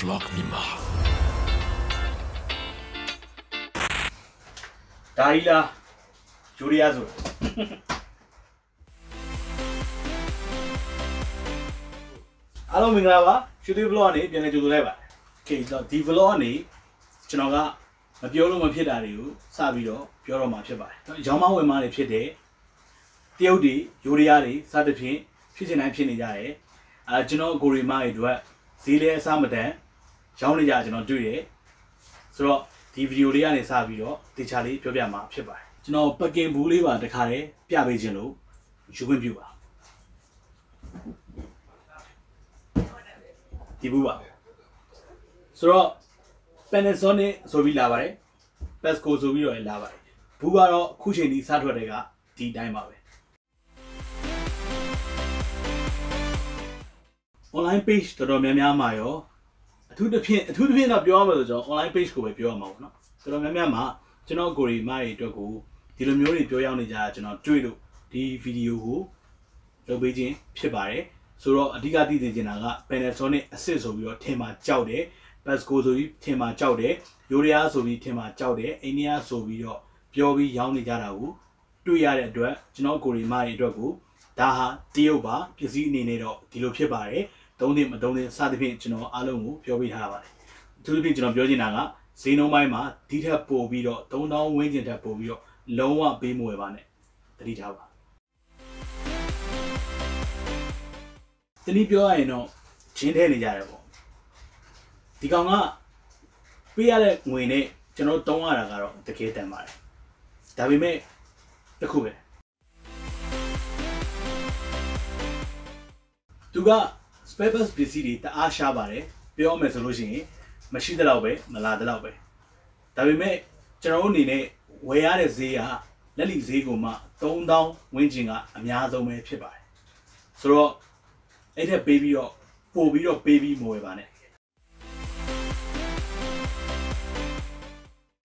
Vlog Myanmar ဒါကြီးလားယူရီးယားဆိုအားလုံးမင်္ဂလာပါရွှေသွေး Vlog ကနေပြန်လည်ကြိုဆိုလိုက်ပါ Okay ဆိုတော့ဒီ Vlog ကနေကျွန်တော်ကမပြောလို့မဖြစ်တာတွေကိုစပြီးတော့ပြောတော့မှာဖြစ်ပါတယ်ရောင်းမဝင်မတွေဖြစ်တဲ့တရုတ်တွေယူရီးယားတွေစသဖြင့်ဖြစ်နေတိုင်းဖြစ်နေကြတယ်အဲကျွန်တော်ကိုရီမားတွေအတွက်ဈေးလဲအစမတန် ရောင်းနေကြကျွန်တော်တွေ့တယ်။ဆိုတော့ဒီဗီဒီယိုလေးကနေစပြီးတော့တေချာလေးပြောပြမှာဖြစ်ပါတယ်။ကျွန်တော်ပကင်ဘူးလေးပါတခါတည်းပြပေးခြင်းလို့ယူခွင့်ပြုပါ။ဒီဘူးပါ။ဆိုတော့ Panasonic ဆိုပြီးလာပါတယ် Pasco ဆိုပြီးတော့လည်းလာပါတယ်ဘူးကတော့အခုချိန်ဒီစထွက်တဲ့ကဒီတိုင်းပါပဲ online page တော်တော်များများမှာရောအ ထူးသဖြင့်အထူးသဖြင့်တော့ပြောရမှာဆိုကျွန်တော် online page ကိုပဲပြောရမှာပေါ့နော်တော်တော်များများမှာကျွန်တော်ကိုရီမားတွေအတွက်ကိုဒီလိုမျိုးတွေပြောရောက်နေကြတာကျွန်တော်တွေ့လို့ဒီဗီဒီယိုကိုလုပ်ပေးခြင်းဖြစ်ပါတယ်ဆိုတော့အဓိကသိသိချင်တာက Panasonic အစစ်ဆိုပြီးတော့ထင်မှာကြောက်တယ် Pasco ဆိုပြီးထင်မှာကြောက်တယ်ယိုရီးယားဆိုပြီးထင်မှာကြောက်တယ်အိန္ဒိယဆိုပြီးတော့ပြောပြီးရောင်းနေကြတာကိုတွေ့ရတဲ့အတွက်ကျွန်တော်ကိုရီမားတွေအတွက်ကိုဒါဟာတရုတ်ပါပစ္စည်းအနေနဲ့တော့ဒီလိုဖြစ်ပါတယ် သုံးသိမသုံးသိစသဖြင့်ကျွန်တော်အားလုံးကိုပြောပြထားပါတယ်အထူးသဖြင့်ကျွန်တော်ပြောချင်တာကဈေးနှုန်းပိုင်းမှာဒီထက်ပိုပြီးတော့3000ဝန်းကျင်ထက်ပိုပြီးတော့လုံးဝပေးမဝယ်ပါနဲ့တတိထားပါတနည်းပြောရရင်တော့ဂျင်းထဲနေကြတယ်ပေါ့ဒီကောင်ကပေးရတဲ့ငွေနဲ့ကျွန်တော်တုံးရတာကတော့တကယ်တန်ပါတယ်ဒါပေမဲ့တခုပဲသူက spare parts ပစ္စည်းတွေတအားရှားပါတယ်ပြောမယ်ဆိုလို့ရှိရင်မရှိတဲ့လောက်ပဲမလာတဲ့လောက်ပဲဒါပေမဲ့ကျွန်တော်တို့အနေနဲ့ဝယ်ရတဲ့ဈေးကလက်လီဈေးကမှ3000ဝန်းကျင်ကအများဆုံးပဲဖြစ်ပါတယ်ဆိုတော့အဲ့ထက်ပေးပြီးတော့ပို့ပြီးတော့ပေးပြီးမဝယ်ပါနဲ့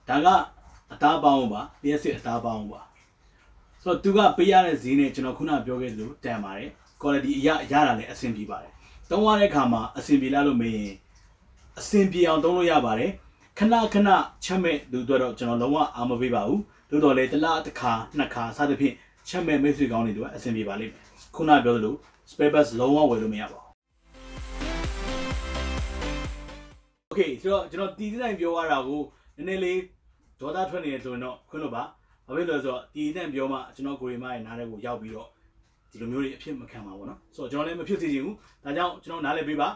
ဒါကအသားပေါင်းပါလျှက်စစ်အသားပေါင်းပါဆိုတော့သူကပေးရတဲ့ဈေးနဲ့ကျွန်တော်ခုနပြောခဲ့သလိုတန်ပါတယ် quality အရရတာလည်းအဆင်ပြေပါတယ် တုံးရတဲ့ခါမှာအဆင်ပြေလာလို့မရင်အဆင်ပြေအောင်တုံးလို့ရပါတယ်ခဏခဏချက်မဲ့သူတို့တော့ကျွန်တော်လုံးဝအားမပေးပါဘူးတိုးတော်လေတစ်လားတစ်ခါနှစ်ခါစသဖြင့်ချက်မဲ့မိတ်ဆွေကောင်းတွေတို့အဆင်ပြေပါလိမ့်မယ်ခုနပြောသလို spare parts လုံးဝဝယ်လို့မရပါဘူး Okay ဆိုတော့ကျွန်တော်တီးတိုင်းပြောရတာကိုနည်းနည်းလေးဒေါသထွက်နေတယ်ဆိုရင်တော့ခွင့်လို့ပါဘာဖြစ်လို့လဲဆိုတော့တီးတိုင်းပြောမှကျွန်တော်ကိုရီမရဲ့နားထဲကိုရောက်ပြီးတော့ ဒီလိုမျိုးတွေအဖြစ်မခံပါဘူးเนาะဆိုတော့ကျွန်တော်လည်းမဖြစ်စေချင်ဘူးဒါကြောင့်ကျွန်တော်နားလည်ပေးပါ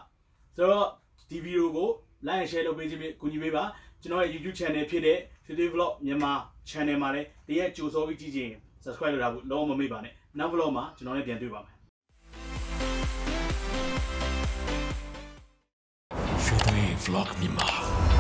ဆိုတော့ဒီဗီဒီယိုကို like and share လုပ်ပေးခြင်းဖြင့်ကူညီပေးပါကျွန်တော်ရဲ့ YouTube channel ဖြစ်တဲ့ City Vlog မြန်မာ channel မှာလည်းတရက်ကြိုစောပြီးကြည့်ခြင်း subscribe လုပ်တာဘူးလုံးဝမမေ့ပါနဲ့နောက် vlog မှာကျွန်တော်လည်းပြန်တွေ့ပါမယ် ရှူတီ vlog မြန်မာ